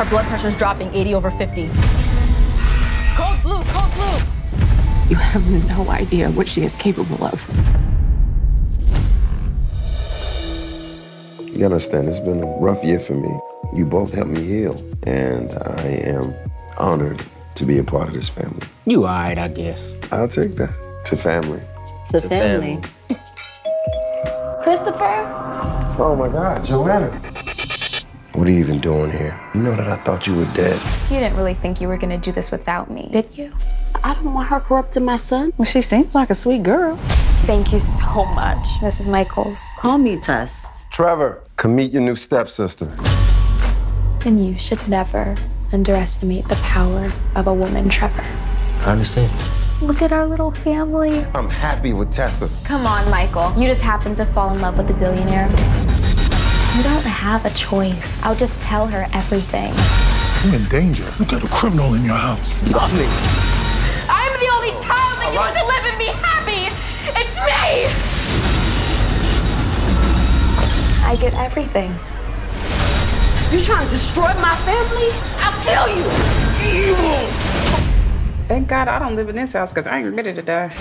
Her blood pressure's dropping 80 over 50. Code blue, code blue. You have no idea what she is capable of. You gotta understand, it's been a rough year for me. You both helped me heal, and I am honored to be a part of this family. You alright, I guess. I'll take that. To family. To family. Christopher? Oh my God, Joanna. What are you even doing here? You know that I thought you were dead. You didn't really think you were gonna do this without me, did you? I don't want her corrupting my son. Well, she seems like a sweet girl. Thank you so much, Mrs. Michaels. Call me Tess. Trevor, come meet your new stepsister. And you should never underestimate the power of a woman, Trevor. I understand. Look at our little family. I'm happy with Tessa. Come on, Michael. You just happened to fall in love with a billionaire. You don't have a choice. I'll just tell her everything. You're in danger. You got a criminal in your house. Lovely. I'm the only child that gets to live and be happy. It's me. I get everything. You're trying to destroy my family? I'll kill you. Thank God I don't live in this house because I ain't ready to die.